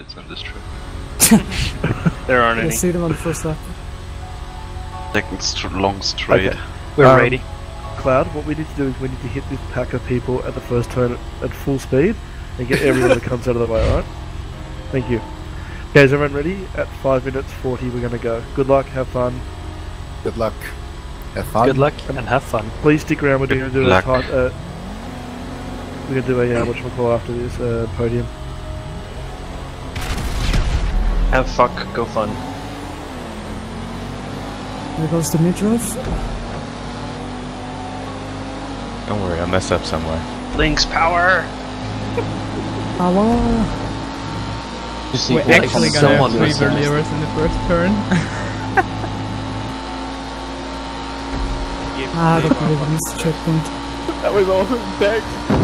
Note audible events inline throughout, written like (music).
pits on this trip. (laughs) There aren't You'll any. see them on the first lap. Second st- long straight. Okay. We're Um, ready. Cloud, what we need to do is we need to hit this pack of people at the first turn at, at full speed and get everyone that comes out of the way, alright? Thank you. Okay, is everyone ready? At 5 minutes 40 we're going to go. Good luck, have fun. Good luck. Have fun. Good luck and have fun. Please stick around, we're going to do luck. a time, uh, we're going to do a, uh, whatchamacall after this, uh, podium. Have fuck, go fun. There goes the midriff. Don't worry, I'll mess up somewhere. Link's power! (laughs) Hello. Just see We're like actually someone gonna have three was, uh, in the first turn. (laughs) Ah, that could have used the checkpoint. that was awesome, thanks. (laughs)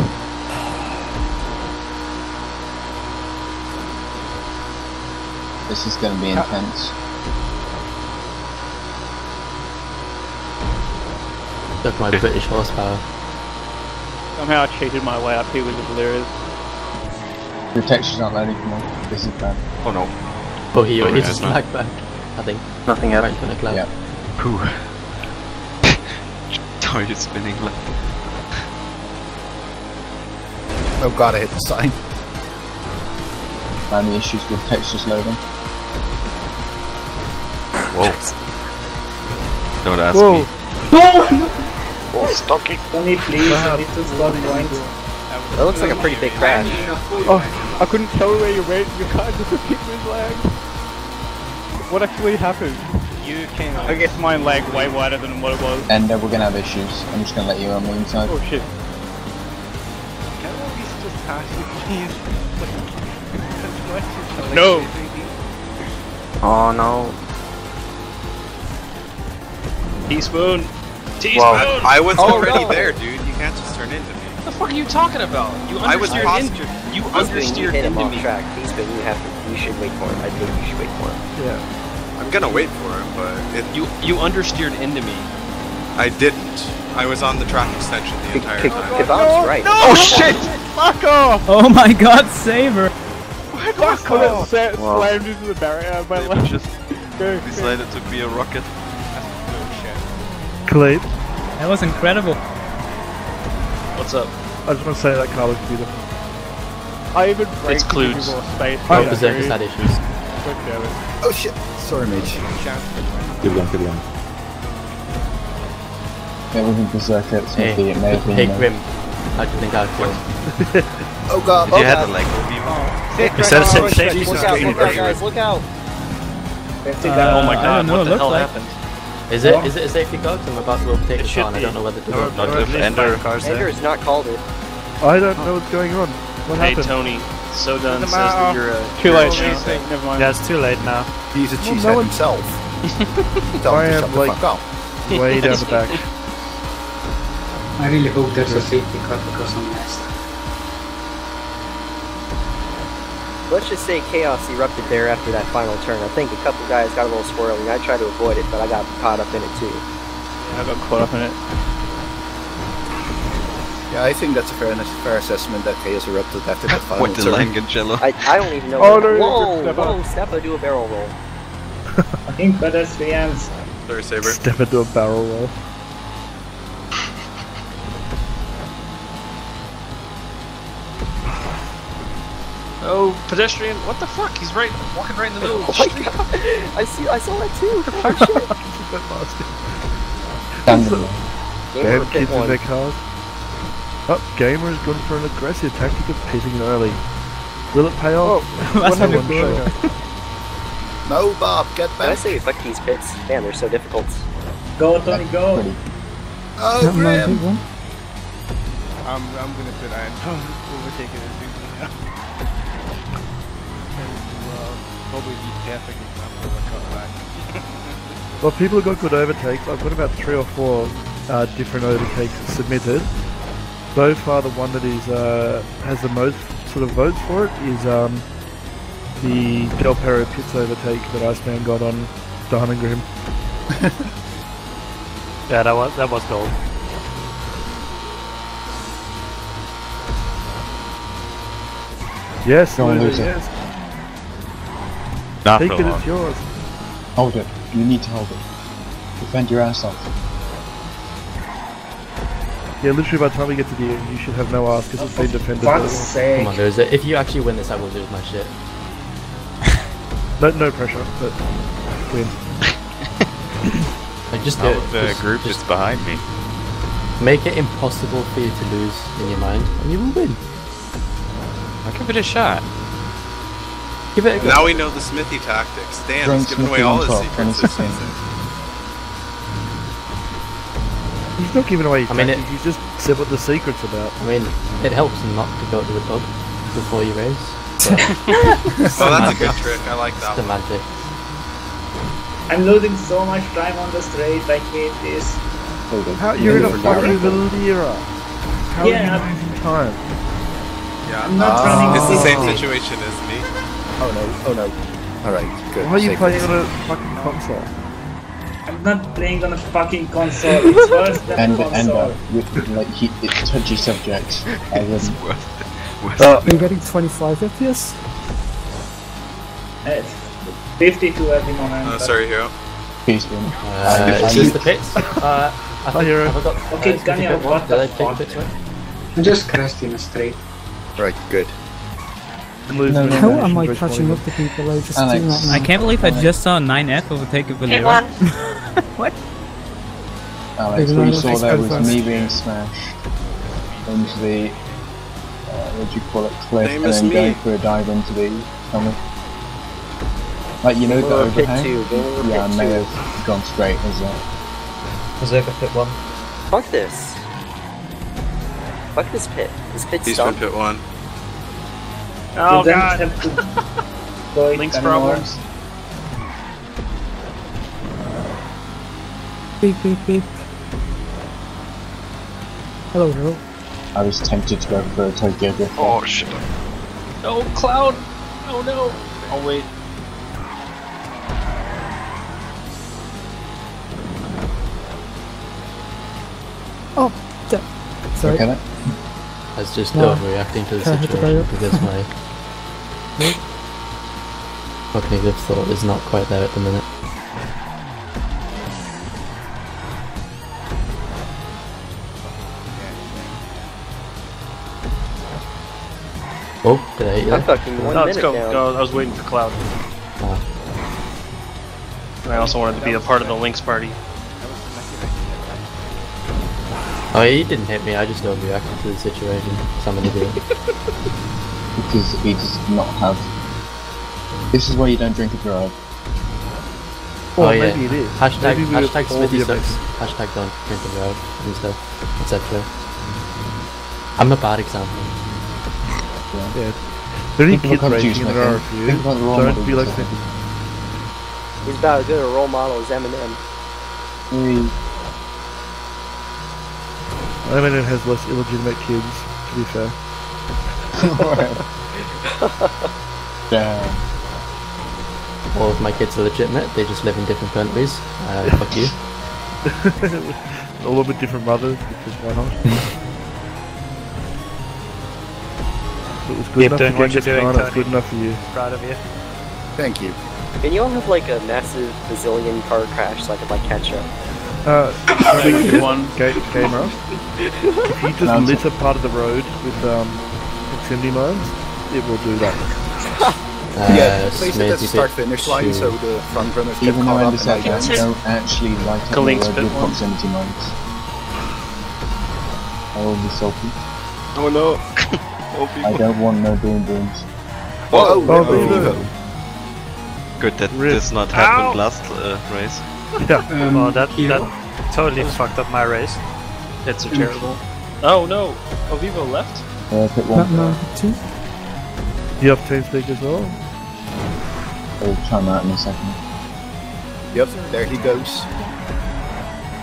This is gonna be intense. Took my British horsepower. Somehow I cheated my way up here with the Berliers. Your texture's not loading, come on. This is bad. Oh no. Oh, he, he just no. lagged back. I think. Nothing Right happened. in front of Cloud. Yeah. Phew. Toy is spinning left. Oh god, I hit the sign. Any issues with textures loading? Whoa. Don't ask me. Whoa! me. That looks like a pretty big crash. Oh, I couldn't tell where you went. Your car just a bit was. What actually happened? You can. I guess mine lagged way wider than what it was. And uh, we're gonna have issues. I'm just gonna let you on the inside. Oh shit. Can we just pass you, please? (laughs) no. Oh no. Teaspoon! Teaspoon! Well, I was Oh, already no. there, dude. You can't just turn into me. What the fuck are you talking about? You I was understeered into You Teaspoon, you understeered hit him into off me. track. Teaspoon, you have to. You should wait for him. I think you should wait for him. Yeah. I'm gonna wait for him, but it, You you understeered into me. I didn't. I was on the track extension the entire time. Kebab's oh, right. Oh shit! Fuck off! Oh my god, Saber! Fuck off! Sa- Wow. Slammed into the barrier by They left. just (laughs) Go. decided to be a rocket. Khalid, That was incredible. What's up? I just want to say that car looks beautiful. I even It's braked to clues. you more space. Oh, Oh, Yeah, Berserkers had issues. God damn it. Oh shit. Sorry, Mitch. Good one, good one. It wasn't Berserker, it's Hey, Smithy, it may have hey been. uh, Grim. How do you think I feel? (laughs) Oh god. you had a like OB Is that a sa- shit. safety Look out, look out, guys, look out! oh my Uh, god, what the hell like- happened? Is it is it a safety car? 'Cause I'm about to overtake It the should car and I don't know whether to No, go. Not no, if there's Ender. five cars there. has not called it. I don't know what's going on. What Hey happened? Tony, so done says that you're a Too late. cheese now. Never mind. Yeah, it's too late now. He's a Well, cheesehead no himself. (laughs) Tell I to am, like- fuck up. Way down the back. (laughs) I really hope there's a safety car because I'm next. Let's just say chaos erupted there after that final turn. I think a couple guys got a little squirrely and I tried to avoid it, but I got caught up in it too. I got caught up in it. Yeah, I think that's a fair, fair assessment that chaos erupted after that (laughs) final With the turn. Langencello. I, I don't even know. (laughs) Oh, no, no, whoa, step whoa, up. Steppa, do a barrel roll. (laughs) I think pedestrians. Sorry, Saber. Step into a barrel roll. Pedestrian, what the fuck? He's right, walking right in the middle of the (laughs) Oh my street. god! I see. I saw that too. (laughs) Oh Standing shit! Game Damn over pit kids in their cars. Oh, Gamer has gone for an aggressive tactic of pitting early. Will it pay off? Oh, (laughs) What's No the one sure? sure. No, Bob, get Can I back. say fuck these pits? Man, they're so difficult. Go, Tony, go. Oh, That Grim. I'm, I'm gonna sit down. Overtaking this thing now. Well, probably the perfect example of a cutback. (laughs) Well, people have got good overtakes. I've got about three or four uh, different overtakes submitted. So far, the one that is uh, has the most sort of votes for it is um, the Del Perro pits overtake that Iceman got on Diamond Grim. (laughs) Yeah, that was that was gold. Yes, Go on, loser, loser. yes. Not Take for it, long. it's yours. Hold it. You need to hold it. Defend your ass off. Yeah, literally by the time we get to the end, you should have no ass because it's been defended. Fuck's by sake. Come on, lose it. If you actually win this, I will lose my shit. (laughs) No, no pressure, but win. (laughs) I just do Now it. the Just- group just is behind me. Make it impossible for you to lose in your mind, and you will win. I'll give it a shot. Give it a go. Now we know the Smithy tactics. Dan Drunk is giving away all his top, secrets. this 2016. season. He's not giving away his I mean, tactics, he's just said what the secret's about. I mean, it helps not to go to the pub before you race. but Oh, that's a good trick. I like that It's one. semantics. I'm losing so much time on the straight. I hate this. Hold it. How, you're in a Never fucking forget. Valera. How Yeah. are you losing time? Yeah. I'm not running It's the same situation as me. Oh no, oh no. Alright, good. Why are you Safe. playing on a fucking console? I'm not playing on a fucking console. It's (laughs) worse than And console. and uh, with, like he, it's touchy subject. I It's wouldn't. (laughs) worth, worth Uh, Are you getting 25 FPS? Uh, 52 at the moment. Oh, but- sorry, hero. Peace, man. Uh, is this the pits? (laughs) Uh, I think, hero. have I got, Okay, uh, is Ganya, what the I take fuck? the pits right? I just crashed in a straight. Right, good. Lose No, no, How no, am I Which catching one? up to people? I just Alex. do not know. I can't believe I just saw 9F overtake a Valera. (laughs) what? Alex, Maybe what you not. saw Let's there go was first. me being smashed into the uh, what do you call it cliff, Same and as then me. going through a dive into the tunnel. Like you know the Or pit overhang. two, go over Yeah, I pit may two. have gone straight as that. Berserker pit one. Fuck this. Fuck this pit. This pit's He's been dumb. pit one. Oh god. go (laughs) Links anymore. problems. Beep, beep, beep. Hello, Hero. I was tempted to go for a Tokyo Drift. Oh shit. No, Cloud. Oh no. Oh wait. Oh, da- sorry. Okay, then. I was just No. overreacting to the Can I hit the situation because my (laughs) cognitive thought is not quite there at the minute. Oh, did I hit you I'm fucking one No, let's minute go. down. go. I was waiting for Cloud. Ah. And I also wanted to be a part of the Lynx party. Oh, he didn't hit me, I just overreacted to the situation. Somebody did. Because he does not have. This is why you don't drink and drive. Or oh yeah. maybe it is. Hashtag, Maybe we hashtag Smithy sucks. Hashtag don't drink and drive and stuff, etc. I'm a bad example. Yeah. There are any kids about racing in there are a few. The role Don't models be like and Smithy. He's about as good a role model as Eminem. Hey, Eminem has less illegitimate kids, to be fair. (laughs) Damn. All of my kids are legitimate, they just live in different countries. Uh, fuck you. All of with different mothers, because why not? If it was good Keep enough doing for what you're Genghis doing, it's Tony. good enough for you. Proud of you. Thank you. Can you all have like a massive bazillion car crash so I could like catch up? Uh, one. ga- gamer, if you just No, it's- litter part of the road with um, proximity mines, it will do that. (laughs) Uh, yeah, place it at the start finish line so the front runners get Even though caught I up and I understand that, get don't actually light up the Kalinks road with one. proximity mines. I will be salty. Oh no. (laughs) oh, I don't want no boom booms. Oh, Oh, oh, Vivo. Vivo. Good that Rip. this not happened Ow. last uh, race. (laughs) Um, Oh, that Hero? that totally fucked up my race. Hits are terrible. Oh no. Oh, Vivo left. Uh, pit Not one. now, two. You have TeamSpeak as well? I'll chime out in a second. Yep, there he goes.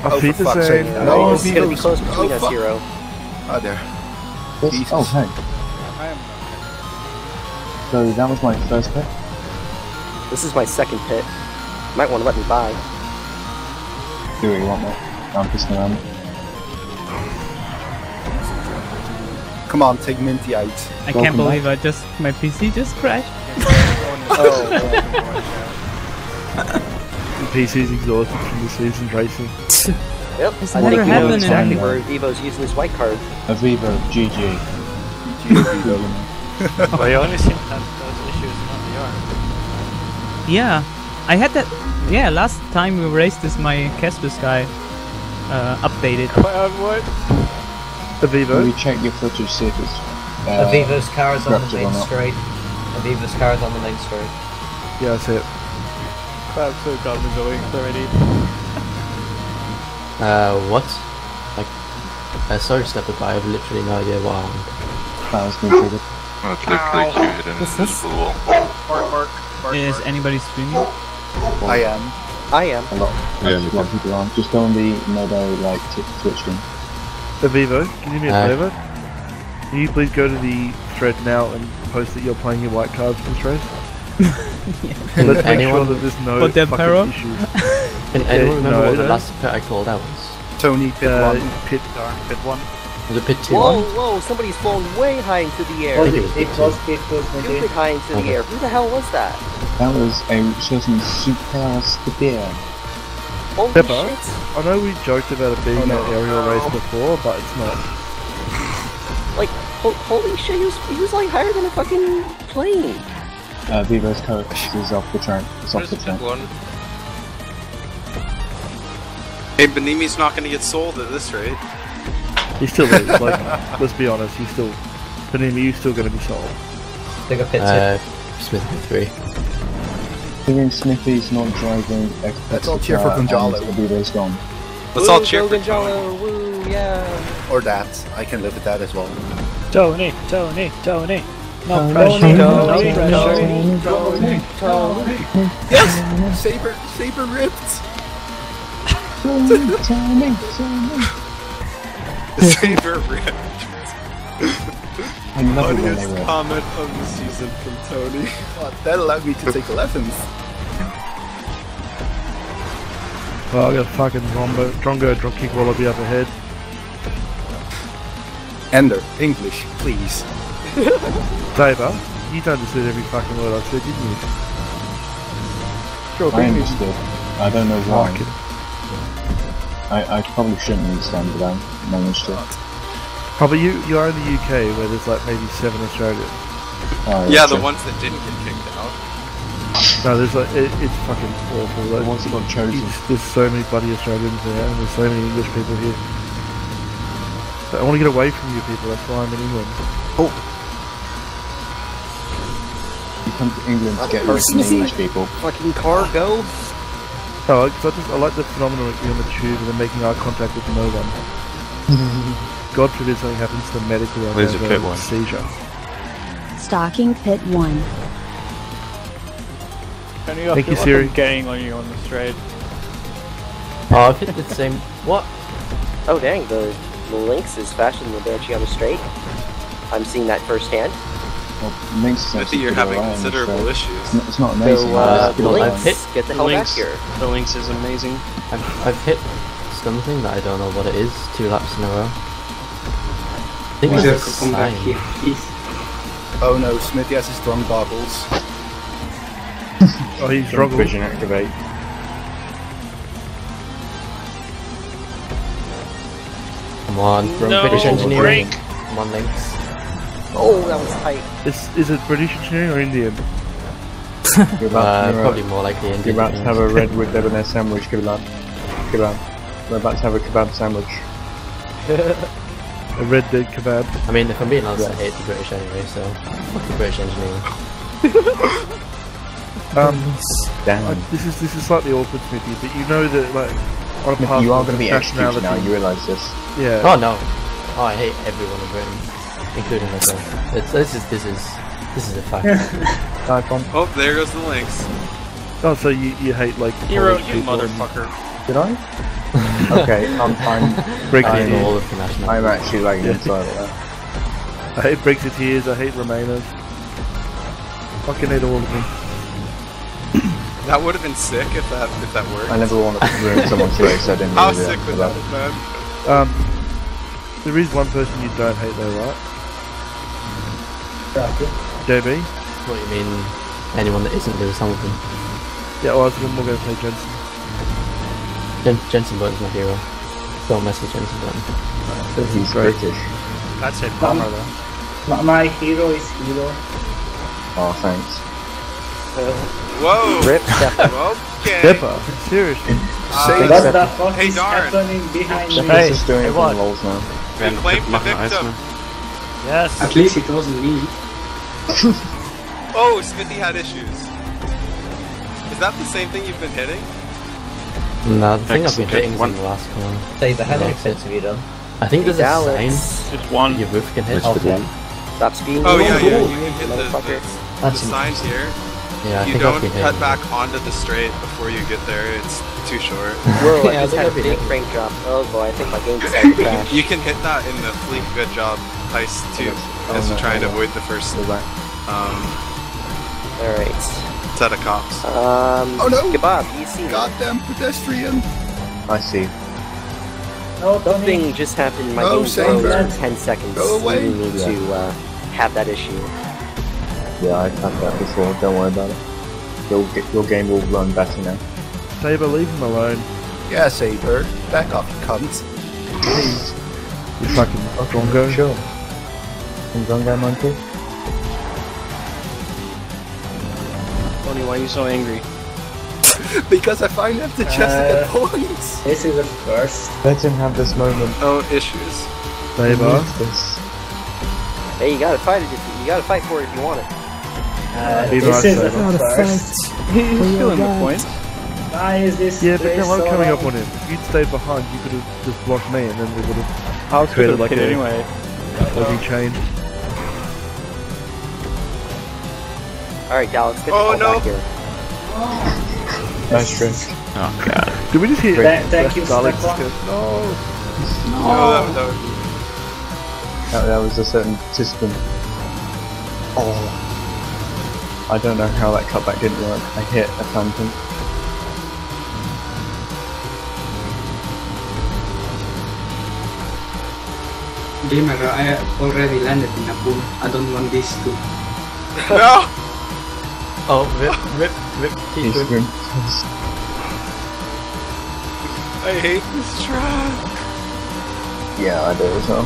Auf Oh, for fuck's Wiedersehen. sake. No, Oh, it's gonna be close between oh, us. Hero. Oh, there. This, Jesus. oh, hey. So that was my first pit. This is my second pit. Might want to let me by. Do what you want, mate. I'm pissing around. Come on, take Minty out. I Welcome can't believe I just my PC just crashed. Oh, (laughs) The PC's exhausted from the season racing. (laughs) Yep. It's I never think you know happened exactly in- where Evo's using his white card. Ovivo, GG. (laughs) well, you only seem to have those issues not the arm. Yeah, I had that. Yeah, last time we raced this, my Caspus guy uh, updated. Cloud what? Ovivo? Will you check your footage, see if it's. Uh, Ovivo's car is on the main street. straight. Ovivo's car is on the main straight. Yeah, that's it. Cloud's so done with the already. Uh, what? Like, uh, sorry, Stepper, but I have literally no idea what happened. That was been triggered. Well, it's literally cute and What's this? invisible. Bark, bark, bark, Is bark. anybody streaming? I am. I am. A lot, Yeah, a lot of people aren't. Just go on the Modo, like, t- Twitch stream. Ovivo, can you do me a Uh. favour? Can you please go to the thread now and post that you're playing your white cards for this race? Can Let's make sure anyone, that there's no Put that fucking para? issues. (laughs) can anyone remember no, what the last pit I called out was? Tony pit Uh, one. pit, Darn, pit one. Was it pit 2 Whoa, 1? whoa, somebody's flown way high into the air. I think it was pit 2. Stupid high into the air. Who the hell was that? That was a certain super stupid. Holy Pepper? shit. I know we joked about it being Oh, no. an aerial race before, but it's not. Like, ho- holy shit, he was, he was like higher than a fucking plane. Uh, Vivo's coach is off the track. It's off the track. Hey, Benimi's not going to get sold at this rate. He still is. Like, (laughs) let's be honest, he's still. Panini, you're still going to be sold. Take a pit Uh, Smith pit 3. Hearing Smithy's not driving. Ex- Let's all cheer for uh, and Gonzalo. Ovivo's gone. Let's all cheer go for Gonzalo, woo, yeah. Or that. I can live with that as well. Tony, Tony, Tony. No Tony, pressure, Tony, no pressure. Tony, Tony, Yes! Saber, Saber ripped! Saber ripped. I love it when they Funniest were. comment of the season from Tony. Oh, that allowed me to take 11th. Oh, I got a fucking Drongo, Drongo drop kick while I'll be up ahead. Ender, English, please. (laughs) Saber, you don't understand every fucking word I said, didn't you? Sure, I Benny. understood. I don't know why. Fuck it. I, I probably shouldn't understand, but I managed to. But you, you are in the UK where there's like maybe seven Australians. Oh, Yeah, the ones that didn't get kicked out. No, there's like, it, it's fucking awful. Like, The ones that got chosen. it's- there's so many bloody Australians there and there's so many English people here. But I want to get away from you people, that's why I'm in England. Oh. You come to England to get rid of person English people. Fucking cargo. Oh, I, 'cause I, just, I like the phenomenon of being on the tube and then making eye contact with no one. (laughs) God forbid something happens to the medical and Where's have your pit a one? seizure. Stalking pit 1. Tony, I Thank feel you, like Siri. I'm getting on you on the straight. Oh, I've hit the same. What? Oh dang, the, the Lynx is faster than the Banshee on the straight. I'm seeing that firsthand. Well, Lynx is Smithy, actually you're having alright, considerable so issues. It's not, it's not amazing. So, uh, it's the good Lynx, fun. hit get the The hell back here. the Lynx is amazing. I've, I've hit something that I don't know what it is two laps in a row. I think Wizard, it's a come back sign. here, please. Oh no, Smithy has his drone goggles. Oh, he's vision activate. Come on, No, British engineering. break. Come on, Lynx. Oh, that was tight. Is, is it British engineering or Indian? (laughs) You're Uh, about, you're, probably more like the You're about to have a redwood debonair sandwich, Kebab. Kebab. We're about to have a kebab sandwich. A red dead kebab. I mean, if I'm being honest, I hate the British anyway, so fuck the British engineering. (laughs) Um, Damn. I, this is this is slightly awkward, Smithy, but you know that like on a Smith, passport, you are going to be there's executed now, you realise this. Yeah. Oh no! Oh, I hate everyone in Britain, including myself. It's, this is this is this is a fact. Typhon. (laughs) Oh, there goes the Lynx. Oh, so you, you hate like Hero, Polish you people and- motherfucker. Did I? (laughs) okay, I'm, I'm, Brexit. I know all of the national. I'm actually lagging Yeah. inside of that. I hate Brexiteers. I hate Remainers. Fucking hate all of them. (clears throat) That would have been sick if that if that worked. I never want to ruin (laughs) someone's race, I didn't How really do sick that would that that. have been? Um, there is one person you don't hate though, right? JB. What do you mean? anyone that isn't Lewis Hamilton. Yeah, well, I was gonna- more going to Jensen. Jen- Jensen Button's my hero. Don't mess with Jensen Button. He's British. I'd say Palmer though. My, my hero is hero. Oh, thanks. Whoa! Rip Stefan. Okay. Dipper, seriously. Uh, what the fuck hey, is darn. happening behind me? Hey, just doing hey, it for what? the lols now. You the victim. Yes. At least it wasn't me. (laughs) Oh, Smithy had issues. Is that the same thing you've been hitting? No, the thing I've been Excellent. hitting is One- in the last corner. Saber, how many Yeah. pits have you done? I think there's a Alex. sign Just one. your roof can hit. Oh, okay. one? Stop speeding. Oh you yeah, fool, yeah. You can hit the, motherfucker. the, the That's sign here. Yeah, I you think don't I've been cut hitting. back onto the straight before you get there. It's too short. (laughs) Whoa, I Yeah, I just think had a I've been big hitting. frame drop. Oh boy, I think my game decided to crash. You can hit that in the fleet. Good job, heist too. Oh, as no, to try and no, no. avoid the first Go back. um, Alright. set of cops. Um, Oh, no. Kebab, you see Goddamn pedestrian! I see. No, don't Something just happened. In my Oh, game froze bird. for 10 seconds. Go away. leading me to uh, have that issue. Yeah, I've had that before. Don't worry about it. Your, your game will run better now. Saber, leave him alone. Yeah, Saber. Back off, you Please. You fucking Drongo. Sure. And Drongo Monkey? Tony, why are you so angry? (laughs) because I finally have to just Uh, the points. This is a first. Let him have this moment. No issues. Saber. Use this. Hey, you gotta fight it. If you, you gotta fight for it if you want it. Uh, Be this nice, is a Saber. Not a first. fight. (laughs) He's We still are in the right. points. Why is this Yeah, but race then I'm so coming long? up on him. If you'd stayed behind, you could have just blocked me, and then we would have I was Created good like like a- anyway. Aussie chain. Alright, Dallas, get the Oh, hell no. back here. Nice trick. Oh god. Did we just hear Thank- thank you, Dalek Stefan. discuss- No. No, that, that, That, that was a certain system. Oh. I don't know how that cutback didn't work. I hit a phantom. Gamer, I already landed in a pool. I don't want this to. no! (laughs) Oh, rip, rip, rip. Keep He's going. going I hate this track. Yeah, I do as well.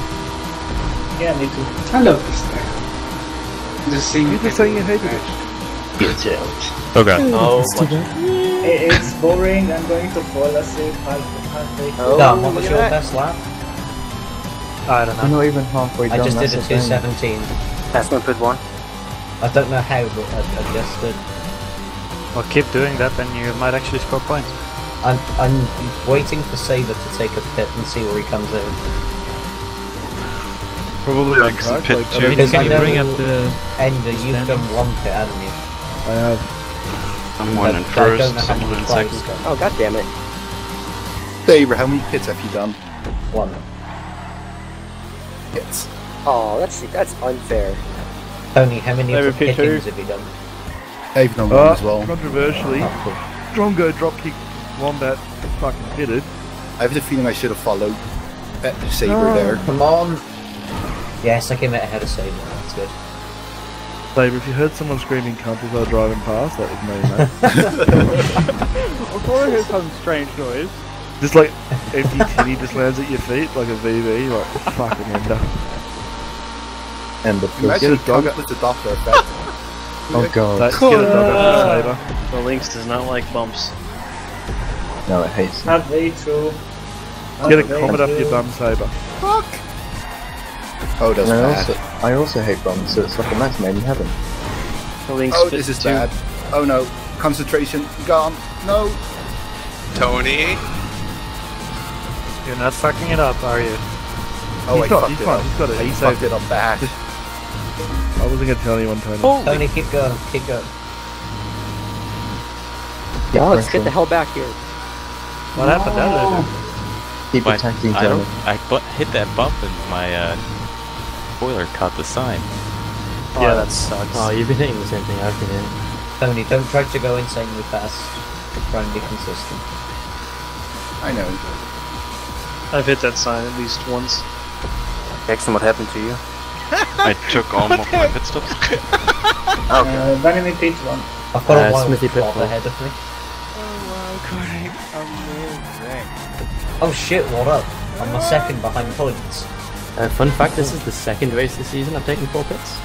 Yeah, me too. I love this track. Just sing. You just saying you hated it. Get out. Oh god. Oh, It's too bad. It- It's boring. I'm going to fall asleep half, halfway through. Oh, Dom, what was look your at that. best lap? I don't We're know. not even halfway I just did a the thing. 217. Pass my put one. I don't know how, but I, I just did. Well, keep doing that, then you might actually score points. I'm, I'm waiting for Saber to take a pit and see where he comes in. Probably like Thanks, track. pit Like, I two. mean, Because Can I you bring up the Ender, you've standings? done one pit, haven't you? I have. Someone in But I don't first, someone in second. Oh, god damn it. Saber, how many pits have you done? One. Hits. Oh, that's that's unfair. Tony, how many of the pit two. pickings have you done? I've done one Uh, as well. controversially, Oh, cool. Drongo dropkick Wombat fucking pitted. I have the feeling I should have followed uh, Saber No, there. Come on. Yes, I came out ahead of Saber. That's good. Saber, if you heard someone screaming cunt as they were driving past, that was me, mate. (laughs) (laughs) I thought I heard some strange noise. just like empty titty just lands at your feet like a VV, like fucking ender. And the Imagine a dog cunt with the Doppler effect. Oh god. Let's get a dog up the Saber. The Lynx does not like bumps. No, it hates me. Halfway through. Get a Halfway comet up your bum, Saber. Fuck! Oh, that's And I bad. also, I also hate bombs, so it's like a match made in heaven. The Lynx Oh, this is two. bad. Oh no. Concentration gone. No. Tony? You're not fucking it up, are you? Oh, He's I not- fucked he's it fine, up. he's got it, I he fucked it up bad. I wasn't gonna tell anyone, Tony. Tony, keep going. Keep going. Yeah, Alex, get the hell back here. What happened there? Keep But attacking I Tony. don't. I bu- hit that bump and my uh, spoiler caught the sign. Yeah, that sucks. Oh, you've been hitting the same thing I've been hitting. Tony, don't try to go insanely fast. Try and be consistent. I know. I've hit that sign at least once. Jackson, what happened to you? I took all of my pit stops. (laughs) okay. Uh, Bunny pit one. I've got Uh, a wild Smithy plot Pitfall. ahead of me. Oh wow, Craig, amazing. Oh shit, what up? I'm a second behind points. Uh, fun fact: this is the second race this season I've taken four pits.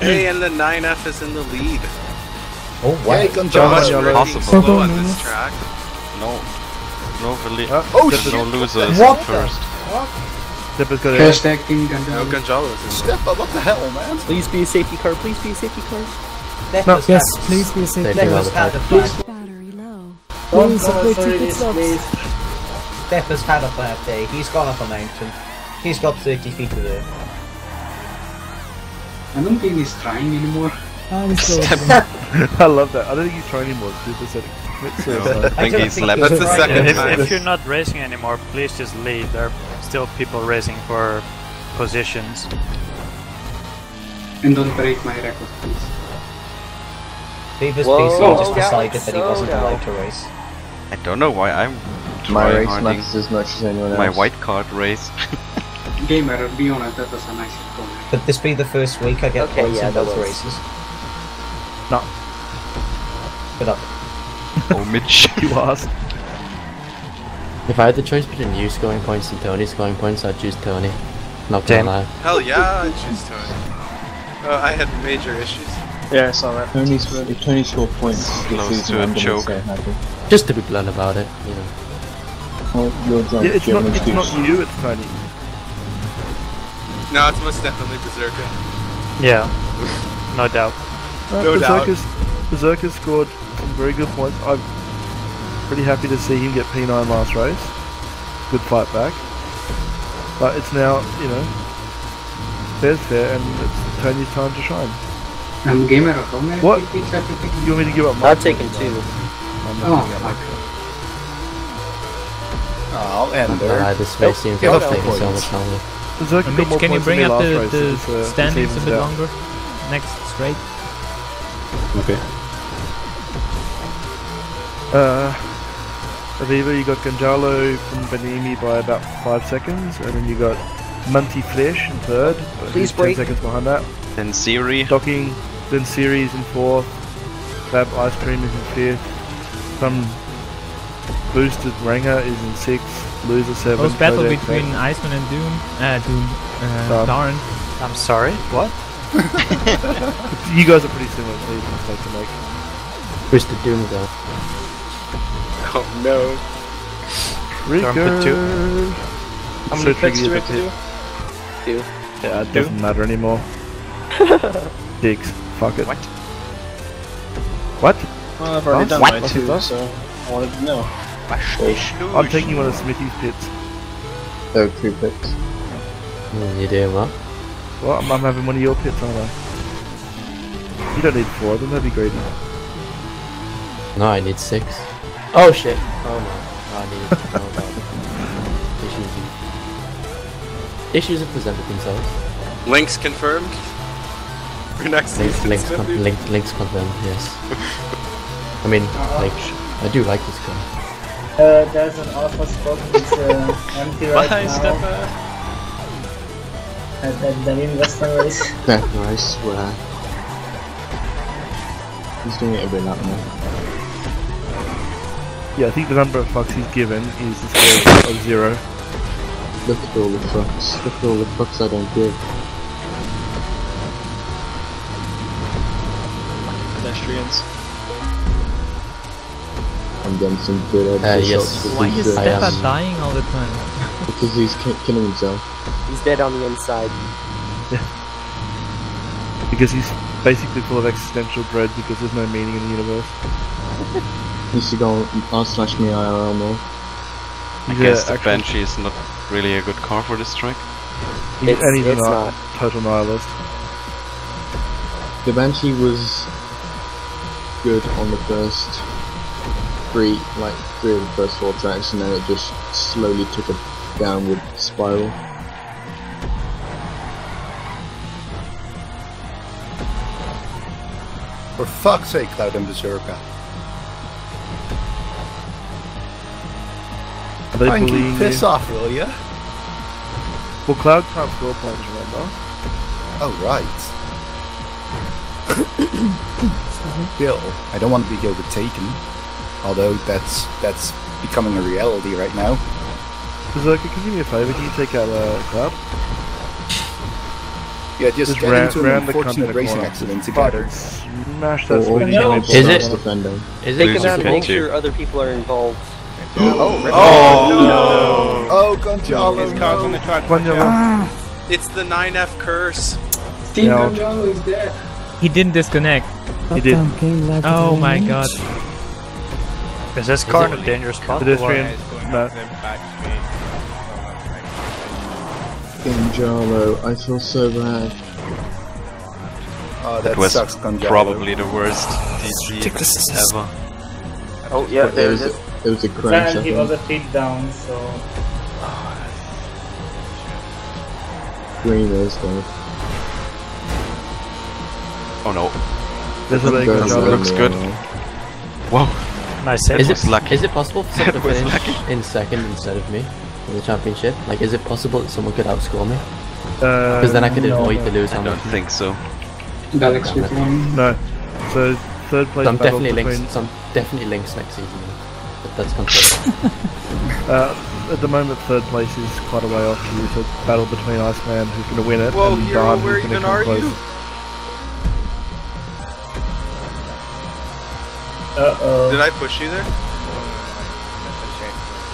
Hey, and the 9F is in the lead. Oh wow. Yay, So Gonzalo. much for being Possible. slow on this track. No, no, really, Oh, there's shit. no losers What at the first. Stepper's got a Hashtag Team No, Gonzalo. Gonzalo is in what the hell, man? Please be a safety car. Please be a safety car. Death's Yes, had- please be a safety car. do all Death's the had time. a bad Battery low. Please, upgrade to pit stops. Death has had a bad day. He's gone up a mountain. He's got 30 feet to do. I don't think he's trying anymore. I'm slow. (laughs) (laughs) I love that. I don't think he's trying anymore. It's super setting. No. I think don't he's left. That's the right. second If, if you're not racing anymore, please just leave. There are still people racing for positions. And don't break my record, please. Beaver's Whoa, PC just slow decided down, that he wasn't slow allowed to race. I don't know why I'm My race tryharding matters as much as anyone else. my white card race. (laughs) Gamer, be honest, that was a nice comment. Could this be the first week I get Okay, points yeah, in that both was. races? No. Good up. oh, Mitch. (laughs) You asked. If I had the choice between you scoring points and Tony scoring points, I'd choose Tony. Not Damn. gonna lie. Hell yeah, I'd choose Tony. Uh, I had major issues. Yeah, I saw that. Tony's, if Tony scored points Close to a I'm choke. so. Just to be blunt about it, you know. Well, you're drunk. Yeah, it's you not. have an It's not you. It's Tony. No, it's most definitely Berserker. Yeah, no doubt. Uh, No doubt. Berserker's, Berserker scored some very good points. I'm pretty happy to see him get P9 last race. Good fight back. But it's now, you know, fair's fair, and it's Tony's time to shine. Um, Gamer, how many What? PPs have you? You want me to give up my I've taken points? two. I'm Oh, not giving up my fuck. points. Oh, Not Ender. gonna lie, this race seems give like it's taking so much longer. Berserker Uh, Mitch, can you bring up last the, race, the uh, standings a bit out. longer? Next straight. Okay. Uh, Aviva, you got Gonzalo from Benimi by about five seconds, and then you got Munty Flesh in third. but Please he's ten seconds behind that. Then Siri. Docking, then Series in fourth. Fab Ice Cream is in fifth. Some boosted Ranger is in sixth. Loser seven. Close battle Kodak between eighth. Iceman and Doom. Uh, Doom. Uh, Darn. Darn. I'm sorry. What? (laughs) You guys are pretty similar. Please mistake to make. Who's the Doom though? Oh (laughs) no. Ricker. two. How many picks do we have to do? Two. Yeah, it doesn't matter anymore. (laughs) Dicks. Fuck it. What? What? Well, I've already Huh? done What? my two, it so I wanted to know. I'm taking one of Smithy's pits. There were two picks. Mm, you doing well? Well, I'm, I'm having one of your pits, aren't I? You don't need four of them, that'd be greedy. No, I need six. Oh shit! Oh no. No, I need oh god. Issues. Issues have presented themselves. Lynx confirmed. For next Lynx, season. Lynx, con- link, Lynx confirmed, yes. I mean, like, I do like this car. Uh, there's an alpha spot that's uh, (laughs) empty right Bye, now. Stepper. At that Devin Western race. That (laughs) I swear. He's doing it every lap now. Yeah, I think the number of fucks he's given is the scale of zero. Look at all the fucks. Look at all the fucks I don't give. Pedestrians. I'm getting some good Uh, editor yes. shots with Why these, is Steffa am- dying all the time? Because he's ki- killing himself. He's dead on the inside. Because he's basically full of existential dread because there's no meaning in the universe. (laughs) He should go r slash me IRL more. I He's guess the actual- Banshee is not really a good car for this track. He's, It's- and he's it's a not. total nihilist. The Banshee was good on the first three, like three of the first four tracks, and then it just slowly took a downward spiral. For fuck's sake, Cloud and Berserker. They Frankie, bullying piss you? off, will ya? Well, Cloud can't score points, remember? Oh, right. Bill, I don't want to be overtaken. Although that's that's becoming a reality right now. Berserker, can you do me a favour? Can you take out uh, Cloud? Yeah, just, Just get round- into an round the cunt in unfortunate the racing corner. accident Fuck. together. Smash that Or- switch. or and Is pull it- down. defender. Is Take it out and possible make sure other people are involved. Oh, Rick. Oh, Oh, oh Gonzalo, His car's on the track. Gonzalo. Ah. It's the 9F curse. Team Yeah. Gonzalo is dead. He didn't disconnect. He did. Goddamn Oh my range. god. Is this car in a dangerous spot? Pedestrian. No. Oh, Gonzalo, I feel so bad. Oh, That that was sucks, Gonzalo. probably the worst DG ever. Oh, yeah, But there it it was, is. It was a crash. Then I he was a pit down, so Green is though. Oh no. There's a leg looks only, good. uh, Whoa. Nice hit. Is it lucky. is it possible for someone to (laughs) That finish lucky. in second instead of me in the championship? Like, is it possible that someone could outscore me? Uh, Because then I could no. avoid the lose I don't think so. Alex with one. No. So third place So I'm battle definitely between. Lynx. So I'm definitely Lynx next season. But that's confirmed. (laughs) Uh, at the moment, third place is quite a way off for you. It's a battle between Iceman, who's going to win it, Whoa, and Hero, Darn, who's going to come are close. uh oh. Did I push you there?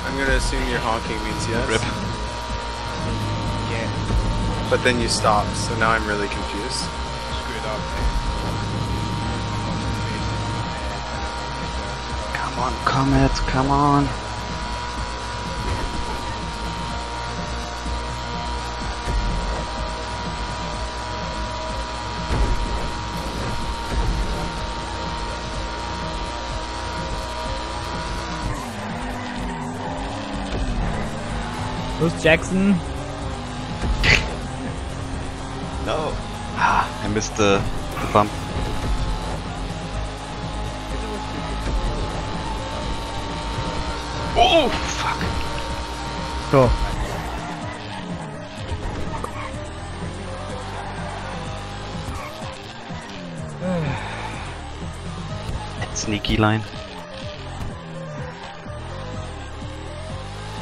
I'm gonna assume your honking means yes. Rip. Yeah, But then you stop, so now I'm really confused. Come on, Comet, come on. Who's Jackson? No. Ah, I missed the, Oh, Sneaky line.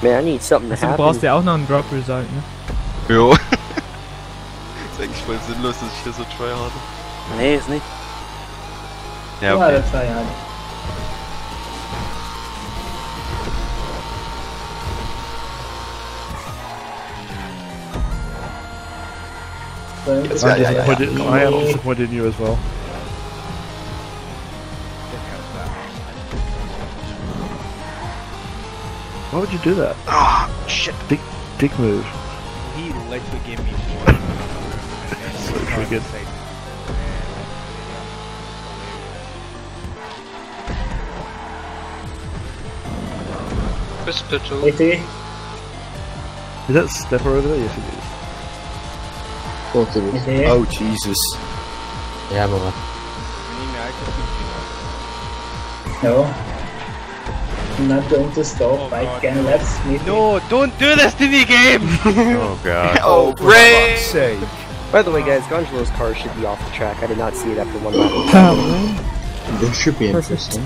Man, I need something to du happen. brauchst ja auch noch einen Drop Result, ne? Jo. (laughs) ist eigentlich voll sinnlos, dass ich hier so tryharde. Nee, ist nicht. Ja, War okay. der Tryhard. I'm disappointed. I am disappointed in you as well. Why would you do that? Ah, shit. Dick, dick move. He literally gave me more. So triggered. Who's Pichu? 80. Is that Stepper over there? Yes, it is. Thought it was. 80. Oh, Jesus. yeah, I'm aware. No. I'm not going to stop. Oh, I can let Smith. No, don't do this to me, game! (laughs) Oh god. (laughs) Oh, for fuck's sake. By the way, guys, Gonzalo's car should be off the track. I did not see it after one lap. Oh, This should be Perfect. interesting.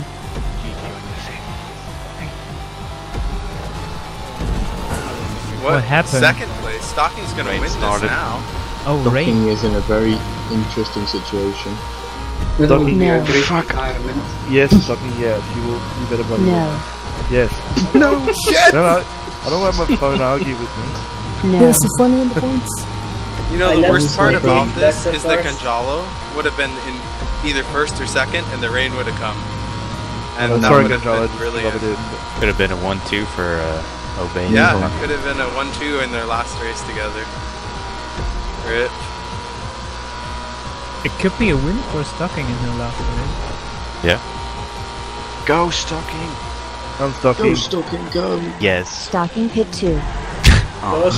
What, happened? Second place. Stocking's gonna Rain win started. this now. Oh, rain. Is in a very interesting situation. That will No. a great retirement. Yes, Ducky, yeah, You will. You better bloody No. well. Yes. (laughs) No shit! No, no. I don't let my phone to argue with me. No. There's the funny in the points. You know, I the worst part one. about this That's is the first. Gonzalo would have been in either first or second, and the rain would have come. And I'm that sorry, would have Gonzalo. been really. rub it in. Could have been a 1-2 for uh, Obey. Yeah, it could have been a 1-2 in their last race together. Rip. It could be a win for Stocking in the last minute. Yeah. Go Stocking! Go Stocking! Go Stocking, go! Yes. Stocking pit 2. oh,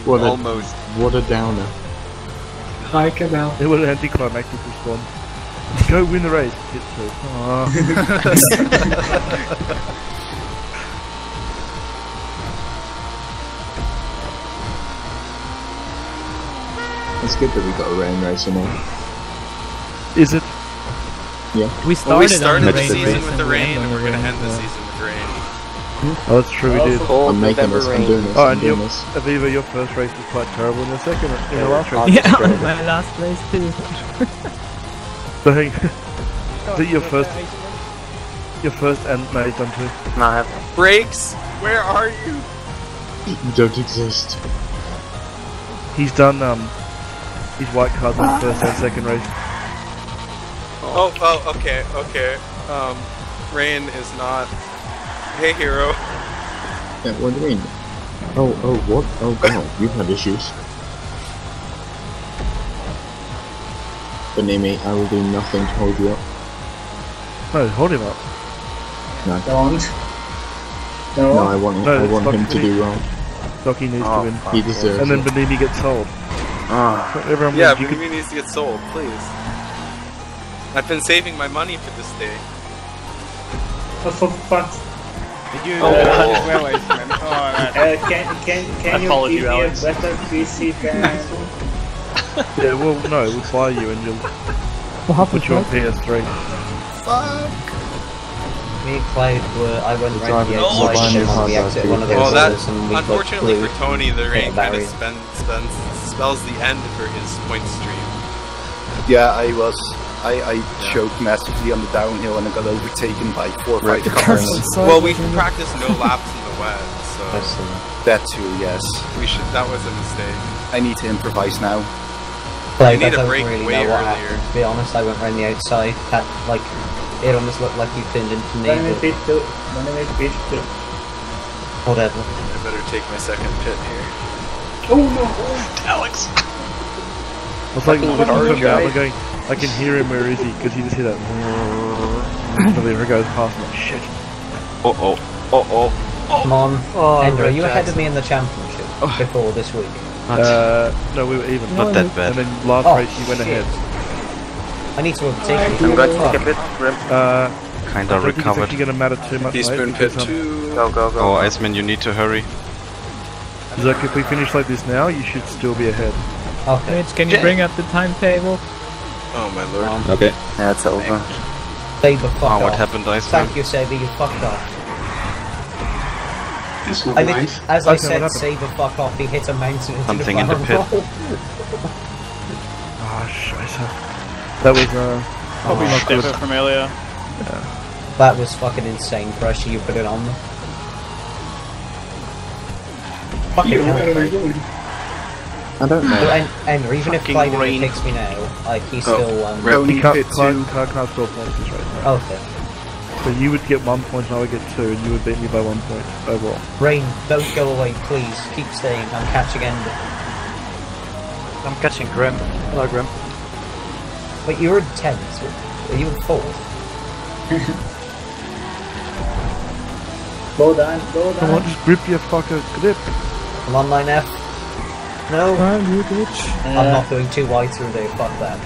(laughs) what a, Almost. What a downer. I canal. out. It was an anticlimactic response. Go win the race, pit 2. (laughs) (laughs) It's good that we got a rain race racer now. Is it? Yeah. We Well, we started, started on the season race with the rain, and we're gonna end the yeah. season with rain. Oh, that's true. We did. I'm making this. I'm doing this. Oh, I'm and your, doing this. Aviva, your first race was quite terrible. In the second, in the last race, Yeah, was (laughs) my last race too. (laughs) So, hang- (laughs) is it your first? Your first and no, he's done two. No, I have. Brakes, where are you? You don't exist. He's done um, his white cards in the first and second race. Oh, oh, okay, okay. Um, rain is not. Hey, hero. Yeah, what do you mean? Oh, oh, what? Oh god, you've had issues. Benimi, I will do nothing to hold you up. No, hold him up. No. Don't. No, No. I want him, No, I want him to do wrong. Stocky needs Oh, to win. He deserves it. And then it. Benimi gets sold. Ah. Everyone Yeah, wins. You but could- needs to get sold, please. I've been saving my money for this day. Oh, for fuck's Did you Oh, uh, oh. well, Iceman? Oh, that- uh, can can can I you give you, me Alex. a better PC than (laughs) Yeah, well, no, we'll buy you and you'll What happened put you on PS3. Me and Cloud were, I went It's round the driving- outside it's ship driving the exit dude. one of those Well, that others and we got unfortunately for Tony, the rain Yeah, kind of Barry. spend, spends, spells the end for his point stream. Yeah, I was. I, I choked massively on the downhill and I got overtaken by four or five cars. Well, we practiced no (laughs) laps in the wet, so That too, yes. we should. That was a mistake. I need to improvise now. Cloud, need I a don't break really way know what earlier. happened. To be honest, I went round the outside. Had, like, it almost looked like you turned into me. Enemy but pit two. Enemy pit two. Whatever. I better take my second pit here. Oh no! Alex. I was like Fucking looking hard, from down. I'm going, I can hear him, where is he? Because you just hear that. (clears throat) And the river goes past me, shit. Oh oh. Oh oh. Come on. Oh, Ender, are you ahead of me in the championship before this week? Uh, no, we were even. not that bad. And then last Oh, race you went shit. ahead. I need to overtake you. I'm going to Fuck. take a bit. Grim. Uh, Kinda don't think it's recovered. actually going to matter too much, Teaspoon pit because, um, two. Go, go, go. Oh, Iceman, you need to hurry. Zach, if we finish like this now, you should still be ahead. Okay. Mitch, can you bring up the timetable? Oh my lord. Okay. Yeah, it's over. Saber, fuck Oh, off. what happened, Iceman? Thank you, Saber, you fucked off. That's not I did, nice. as I Okay, what said, happened? Saber, fuck off. He hit a mountain into Something the in the pit. roll. (laughs) Ah, scheiße. That was, uh, Probably not good. stiffer from earlier. That was fucking insane pressure you put it on them. Fucking You, what hell, are Craig. you doing? I don't know. and, and even if Fucking Clyde rain. takes me now, like he's Oh, still um. Tony He can't, pit can't, two. can't, can't score points this race now. Okay. So you would get one point and I would get two, and you would beat me by one point overall. Rain, don't go away, please. Keep staying. I'm catching Ender. I'm catching Grim. Hello, Grim. Wait, you're in tenth. Are you in fourth? Go down, go Come on, down. just grip your fucker grip. I'm on 9F. No, Ah, you bitch. I'm not going too wide through there. Fuck that.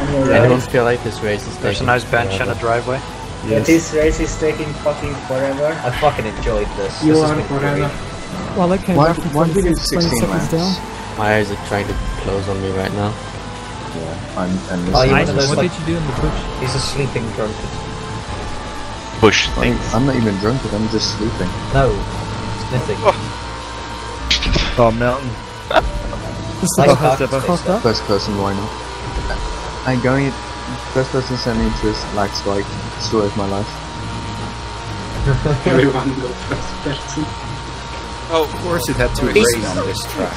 On I don't feel like this race is There's a nice bench and forever. a driveway. Yeah, Yes. This race is taking fucking forever. I fucking enjoyed this. You this has are forever. great. Well, I came Why- back from why did we do 26, 20 16 laps? down. My eyes are trying to close on me right now. Yeah, I'm, and Oh, you this one is of Nice. those, What like- did you do in the bush? He's a sleeping drunkard. Push I'm, things. I'm not even drunk, I'm just sleeping. No, sniffing. Oh, Crossed though. up. First person, why not? I'm going. First person sent me into this lag spike. Story of my life. (laughs) Everyone go first person. Oh, Of course it had to Peace. rain on this track.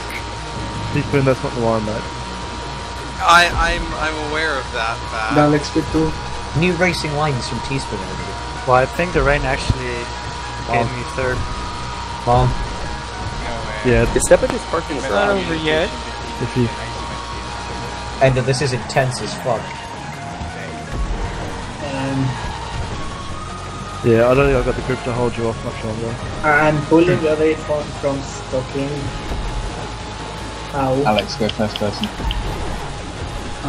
Teaspoon, that's not the line, mate. I, I'm I'm aware of that. Bad. Alex pit two. New racing lines from Teaspoon Well, I think the rain actually gave me third. Mom. Yeah, Is Stepagus parking It's not over yet. if you. Ender, this is intense as fuck. Um, Yeah, I don't think I've got the grip to hold you off much longer. I'm pulling away from, from stocking. Ow. Alex, go first person.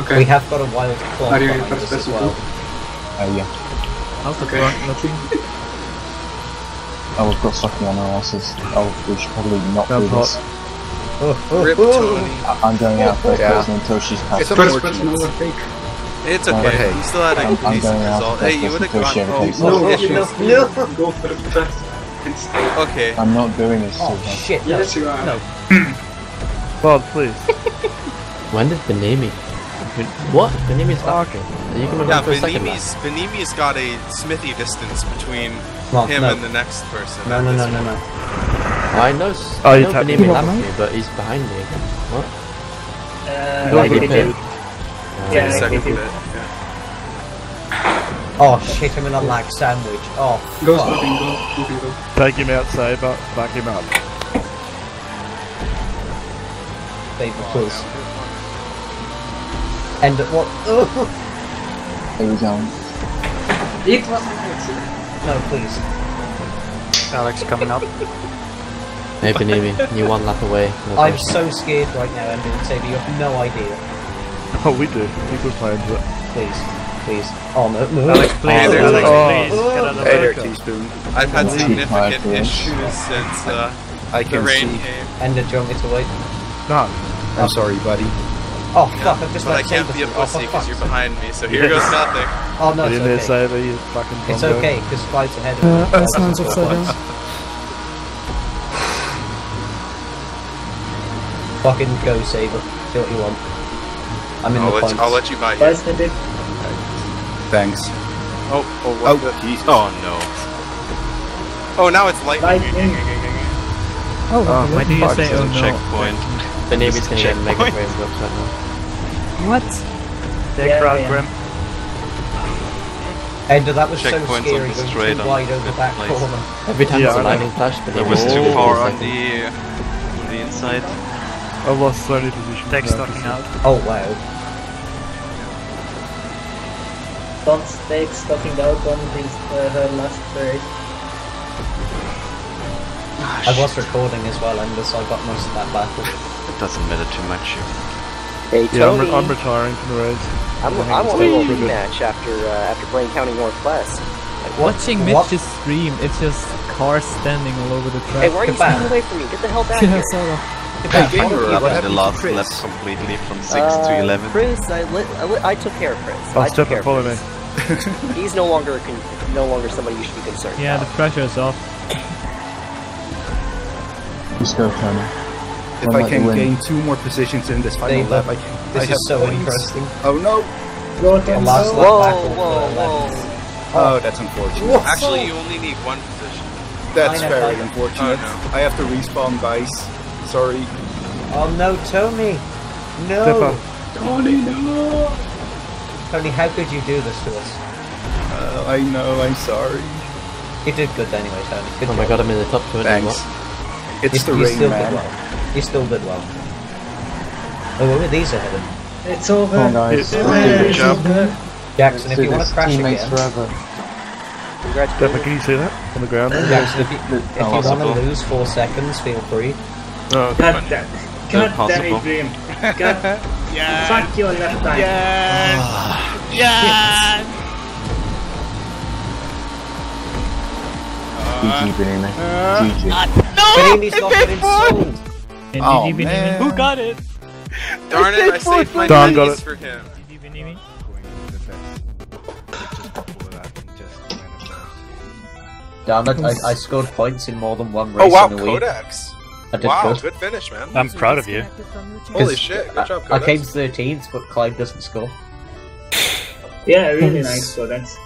Okay. We have got a wild claw Are you in first us as person well. Oh yeah. How's the Okay. front looking? Oh, we've got something on our asses. Oh, we should probably not do Sounds this. Oh, oh, Rip oh. Tony. Oh. I- I'm going out first Yeah. person until she's It's passed. First person unfortunate. overtake. It's okay. hey, You still had a I'm- I'm decent going out result. Hey, you would have gone got she ever oh, takes no, off. issues. (laughs) No, go for the breakfast instead. Okay. I'm not doing this. Oh shit! No. Yes, you are. No. Bob, please. (laughs) When did Benemi? What? Benemi's back. Are you coming Yeah, back Benimi's, Benimi's got a smithy distance between Well, him no. and the next person. No, no, no, no, no. I know. s- Oh, I you know tapped Benemi me. but he's behind me again. What? Uh, Like he he did. did. Yeah, second did. bit. Oh shit! I'm in a lag sandwich. Oh Go, fuck. Smoking, go. Go. Take him out, Saber. Back him up. Baby, please. And what? Oh, (laughs) Here we go. It was an accident. no, please. Alex coming up. (laughs) Hey Benemi, You're one lap away. No I'm thanks. so scared right now, Emily and Saber. You have no idea. Oh, we do. We could play into it. Please, please. Oh no, no. Alex, please, Oh, Alex, oh. please, get out of the Hey there, teaspoon. I've had significant hard for us. issues since uh, I the can rain see. came. And the jump it away. No. I'm sorry, buddy. Oh fuck! I've just But I can't be a through. Oh, for pussy because fuck's you're behind me, so here goes (laughs) nothing. Oh no, it's in there, okay. You fucking It's bongo. okay because Clyde's ahead of Uh, me. that upside down. Fucking go, Saber. Do what you want. I'm in I'll the let, points. you, I'll let you buy Bye, it. Snippet. Thanks. Oh, oh, Oh, the? Jesus. Oh no. Oh, now it's lightning. Lightning. Oh, Oh, okay. Why do you Fuck, say it's oh a no? Checkpoint. Benemi's gonna get mega Checkpoint. frames upside now. What? Take Yeah, round yeah. Grim. And that was so Checkpoints scary on the going straight too wide over fifth that place. corner. Every time Yeah, there's a I know. lightning flash, but it was too always far on the on the inside. I've lost so many positions. Take now. stocking out. Oh wow. Don't take stocking out on his, uh, her last race. I was recording as well, and so I got most of that battle. It doesn't matter too much. Hey Yeah, I'm, re- I'm retiring from the race. I'm, I think I it's want a little pretty good. rematch after uh, after Blaine County Northwest. Watching what? Mitch's stream, it's just cars standing all over the track. Hey, why are you Get away from me? Get the hell back Yeah, here. saw that. Yeah, Gamer, fuck you, in the last Chris? lap completely from six Uh, to eleven. Chris, I, lit, I, lit, I took care of Chris. Oh, I took step care of follow me. Chris. (laughs) He's no longer con- no longer somebody you should be concerned Yeah, the pressure is off. Just go, Tony. If I can the wind. gain two more positions in this final lap, I can. This I have is so points. interesting. Oh no! Go The again. last so- lap Whoa, whoa, for whoa. Oh, that's unfortunate. Actually, you only need one position. That's I know, very unfortunate. Oh, I have to respawn, guys. Sorry. Oh no, Tony! No! Step Tony, no! Tony, how could you do this to us? Uh, I know. I'm sorry. You did good anyway, Tony. Good Oh my god, I'm in the top two. Thanks. It's you, the you rain, still man. Did well. You still did well. Oh, what were these ahead of? It's over. Come on, guys. The Let's do race over. Jackson, if Let's do you want to crash Teammates again, forever. Congratulations. Stefan, can you see that on the ground? Jackson, if you, oh, if you Oh, want to lose four seconds, feel free. Oh, no. God damn. God damn possible. it, Dream. (laughs) God. Fuck your left eye. GG, Benini. GG. Panini's not getting sold. And Oh, man. Who got it? Darn it, (laughs) I saved my Don got it. for him. GG Damn it, I, I scored points in more than one oh, race Oh wow, in a week. Codex. I did Wow, good. good finish, man. I'm proud of you. Holy shit, good I, job, I came 13th, but Clive doesn't score. Yeah, really Nice. nice. So that's